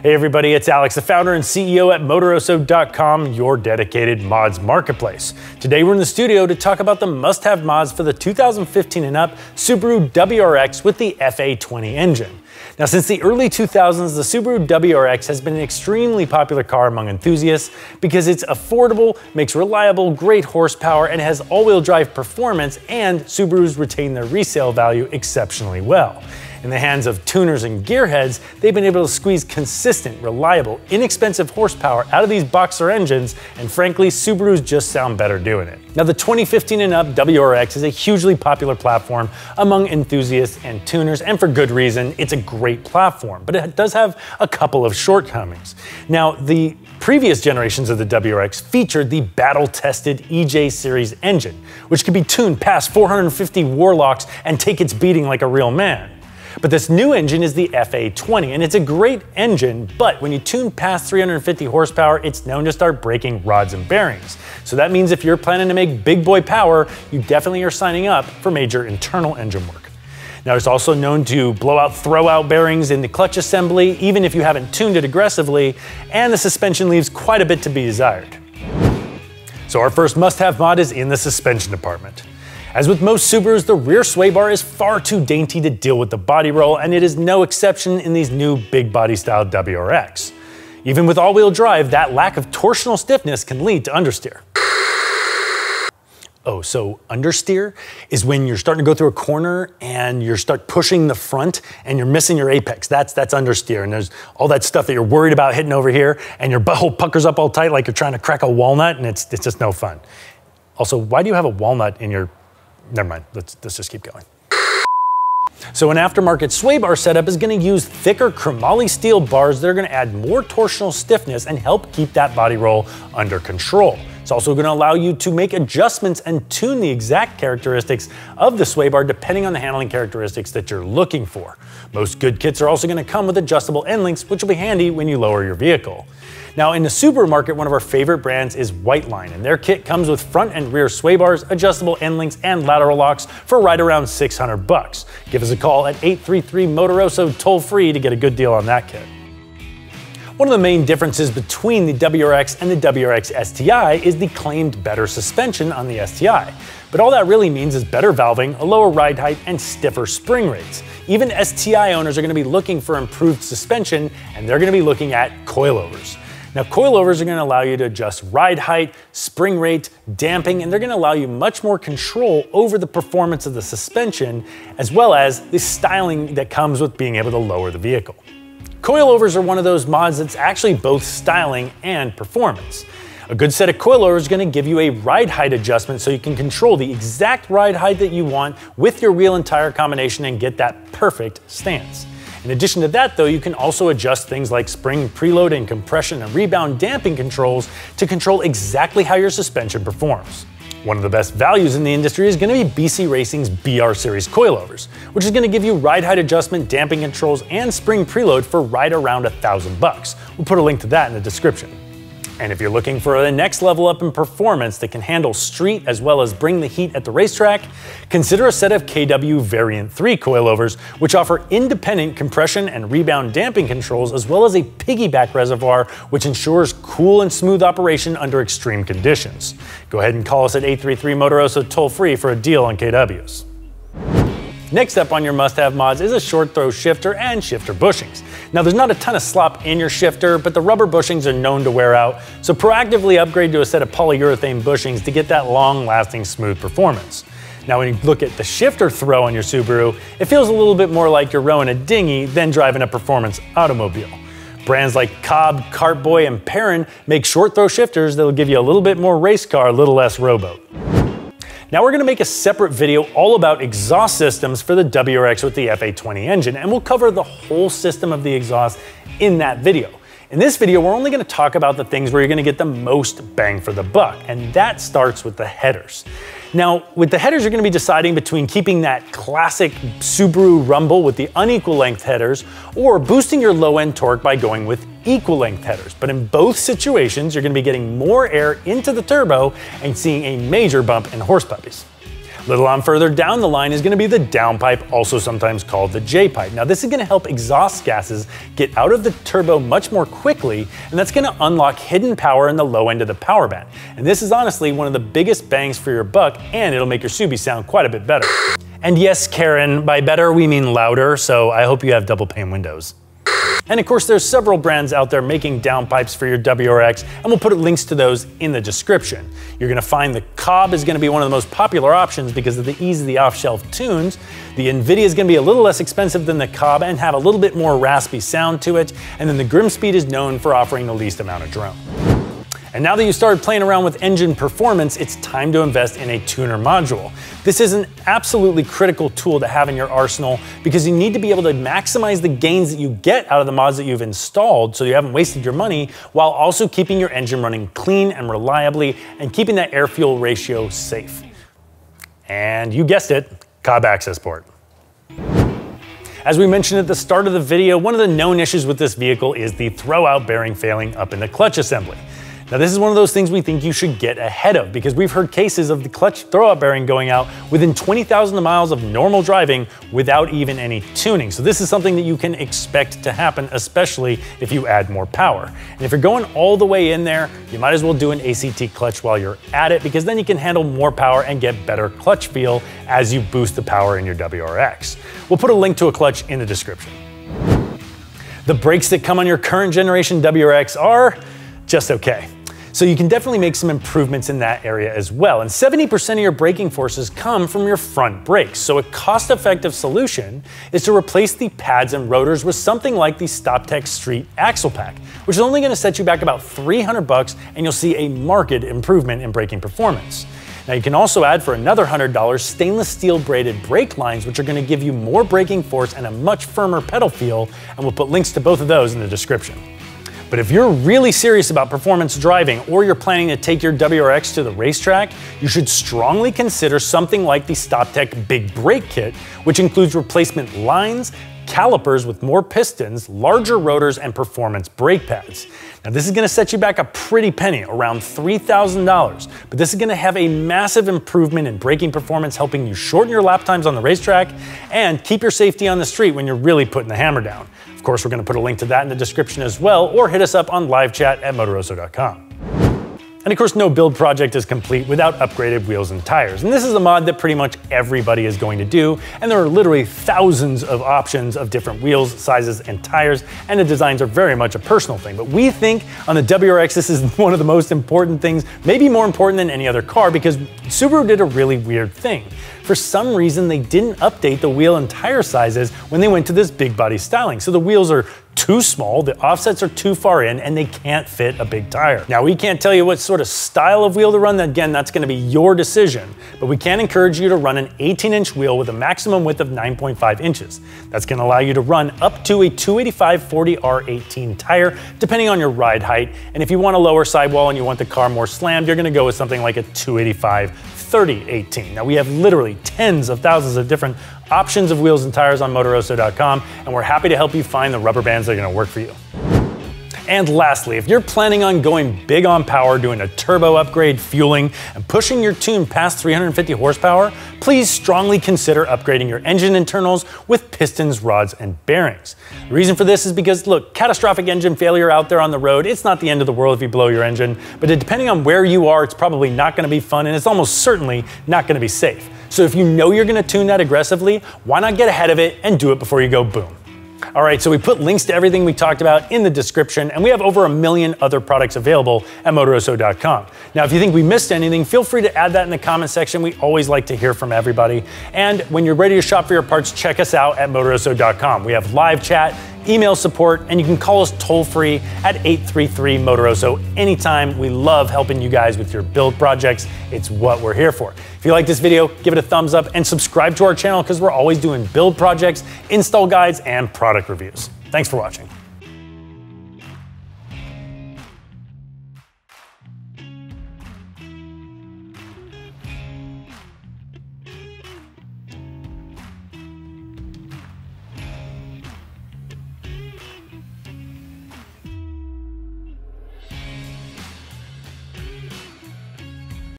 Hey everybody, it's Alex, the founder and CEO at Motoroso.com, your dedicated mods marketplace. Today we're in the studio to talk about the must-have mods for the 2015 and up Subaru WRX with the FA20 engine. Now, since the early 2000s, the Subaru WRX has been an extremely popular car among enthusiasts because it's affordable, makes reliable, great horsepower, and has all-wheel drive performance, and Subarus retain their resale value exceptionally well. In the hands of tuners and gearheads, they've been able to squeeze consistent, reliable, inexpensive horsepower out of these boxer engines, and frankly, Subarus just sound better doing it. Now, the 2015 and up WRX is a hugely popular platform among enthusiasts and tuners, and for good reason. It's a great platform, but it does have a couple of shortcomings. Now, the previous generations of the WRX featured the battle-tested EJ series engine, which could be tuned past 450 warlocks and take its beating like a real man. But this new engine is the FA20, and it's a great engine, but when you tune past 350 horsepower, it's known to start breaking rods and bearings. So that means if you're planning to make big boy power, you definitely are signing up for major internal engine work. Now it's also known to blow out throw out bearings in the clutch assembly, even if you haven't tuned it aggressively, and the suspension leaves quite a bit to be desired. So our first must-have mod is in the suspension department. As with most Subarus, the rear sway bar is far too dainty to deal with the body roll, and it is no exception in these new big body style WRX. Even with all-wheel drive, that lack of torsional stiffness can lead to understeer. Oh, so understeer is when you're starting to go through a corner and you start pushing the front and you're missing your apex. That's that's understeer. And there's all that stuff that you're worried about hitting over here and your butthole puckers up all tight like you're trying to crack a walnut and it's, it's just no fun. Also, why do you have a walnut in your never mind, let's, let's just keep going. So an aftermarket sway bar setup is going to use thicker chromoly steel bars that are going to add more torsional stiffness and help keep that body roll under control. It's also going to allow you to make adjustments and tune the exact characteristics of the sway bar depending on the handling characteristics that you're looking for. Most good kits are also going to come with adjustable end links, which will be handy when you lower your vehicle. Now, in the supermarket, one of our favorite brands is Whiteline, and their kit comes with front and rear sway bars, adjustable end links, and lateral locks for right around 600 bucks. Give us a call at 833 Motoroso toll free to get a good deal on that kit. One of the main differences between the WRX and the WRX STI is the claimed better suspension on the STI. But all that really means is better valving, a lower ride height, and stiffer spring rates. Even STI owners are going to be looking for improved suspension, and they're going to be looking at coilovers. Now, coilovers are going to allow you to adjust ride height, spring rate, damping, and they're going to allow you much more control over the performance of the suspension, as well as the styling that comes with being able to lower the vehicle. Coilovers are one of those mods that's actually both styling and performance. A good set of coilovers is going to give you a ride height adjustment so you can control the exact ride height that you want with your wheel and tire combination and get that perfect stance. In addition to that though, you can also adjust things like spring preload and compression and rebound damping controls to control exactly how your suspension performs. One of the best values in the industry is going to be BC Racing's BR Series coilovers, which is going to give you ride height adjustment, damping controls, and spring preload for right around a thousand bucks. We'll put a link to that in the description. And if you're looking for the next level up in performance that can handle street as well as bring the heat at the racetrack, consider a set of KW Variant 3 coilovers, which offer independent compression and rebound damping controls, as well as a piggyback reservoir, which ensures cool and smooth operation under extreme conditions. Go ahead and call us at 833 Motoroso toll free for a deal on KWs. Next up on your must-have mods is a short throw shifter and shifter bushings. Now there's not a ton of slop in your shifter, but the rubber bushings are known to wear out, so proactively upgrade to a set of polyurethane bushings to get that long-lasting smooth performance. Now when you look at the shifter throw on your Subaru, it feels a little bit more like you're rowing a dinghy than driving a performance automobile. Brands like Cobb, Kartboy, and Perrin make short throw shifters that'll give you a little bit more race car, a little less rowboat. Now we're gonna make a separate video all about exhaust systems for the WRX with the FA20 engine, and we'll cover the whole system of the exhaust in that video. In this video, we're only gonna talk about the things where you're gonna get the most bang for the buck, and that starts with the headers. Now, with the headers, you're gonna be deciding between keeping that classic Subaru rumble with the unequal length headers or boosting your low end torque by going with equal length headers. But in both situations, you're gonna be getting more air into the turbo and seeing a major bump in horse puppies. A little on further down the line is going to be the downpipe, also sometimes called the J-pipe. Now this is going to help exhaust gases get out of the turbo much more quickly, and that's going to unlock hidden power in the low end of the power band. And this is honestly one of the biggest bangs for your buck, and it'll make your Subie sound quite a bit better. And yes, Karen, by better we mean louder, so I hope you have double pane windows. And of course, there's several brands out there making downpipes for your WRX, and we'll put links to those in the description. You're gonna find the Cobb is gonna be one of the most popular options because of the ease of the off-shelf tunes. The Invidia is gonna be a little less expensive than the Cobb and have a little bit more raspy sound to it. And then the GrimmSpeed is known for offering the least amount of drone. And now that you started playing around with engine performance, it's time to invest in a tuner module. This is an absolutely critical tool to have in your arsenal because you need to be able to maximize the gains that you get out of the mods that you've installed so you haven't wasted your money while also keeping your engine running clean and reliably and keeping that air fuel ratio safe. And you guessed it, Cobb Access Port. As we mentioned at the start of the video, one of the known issues with this vehicle is the throwout bearing failing up in the clutch assembly. Now this is one of those things we think you should get ahead of because we've heard cases of the clutch throwout bearing going out within 20,000 miles of normal driving without even any tuning. So this is something that you can expect to happen, especially if you add more power. And if you're going all the way in there, you might as well do an ACT clutch while you're at it because then you can handle more power and get better clutch feel as you boost the power in your WRX. We'll put a link to a clutch in the description. The brakes that come on your current generation WRX are just okay. So you can definitely make some improvements in that area as well. And 70% of your braking forces come from your front brakes. So a cost-effective solution is to replace the pads and rotors with something like the StopTech Street Axle Pack, which is only going to set you back about 300 bucks and you'll see a marked improvement in braking performance. Now you can also add for another $100 stainless steel braided brake lines, which are gonna give you more braking force and a much firmer pedal feel, and we'll put links to both of those in the description. But if you're really serious about performance driving or you're planning to take your WRX to the racetrack, you should strongly consider something like the StopTech Big Brake Kit, which includes replacement lines, calipers with more pistons, larger rotors, and performance brake pads. Now this is gonna set you back a pretty penny, around $3,000, but this is gonna have a massive improvement in braking performance, helping you shorten your lap times on the racetrack and keep your safety on the street when you're really putting the hammer down. Of course, we're going to put a link to that in the description as well, or hit us up on live chat at motoroso.com. And of course, no build project is complete without upgraded wheels and tires. And this is a mod that pretty much everybody is going to do. And there are literally thousands of options of different wheels, sizes, and tires. And the designs are very much a personal thing. But we think on the WRX, this is one of the most important things, maybe more important than any other car, because Subaru did a really weird thing for some reason they didn't update the wheel and tire sizes when they went to this big body styling. So the wheels are too small, the offsets are too far in, and they can't fit a big tire. Now, we can't tell you what sort of style of wheel to run. Again, that's gonna be your decision. But we can encourage you to run an 18 inch wheel with a maximum width of 9.5 inches. That's gonna allow you to run up to a 285 40 R18 tire, depending on your ride height. And if you want a lower sidewall and you want the car more slammed, you're gonna go with something like a 285 3018. Now we have literally tens of thousands of different options of wheels and tires on Motoroso.com, and we're happy to help you find the rubber bands that are gonna work for you. And lastly, if you're planning on going big on power, doing a turbo upgrade, fueling, and pushing your tune past 350 horsepower, please strongly consider upgrading your engine internals with pistons, rods, and bearings. The reason for this is because, look, catastrophic engine failure out there on the road, it's not the end of the world if you blow your engine, but depending on where you are, it's probably not gonna be fun and it's almost certainly not gonna be safe. So if you know you're gonna tune that aggressively, why not get ahead of it and do it before you go boom? All right, so we put links to everything we talked about in the description, and we have over a million other products available at motoroso.com. Now, if you think we missed anything, feel free to add that in the comment section. We always like to hear from everybody. And when you're ready to shop for your parts, check us out at motoroso.com. We have live chat, email support, and you can call us toll free at 833 Motoroso anytime. We love helping you guys with your build projects. It's what we're here for. If you like this video, give it a thumbs up and subscribe to our channel because we're always doing build projects, install guides, and product reviews. Thanks for watching.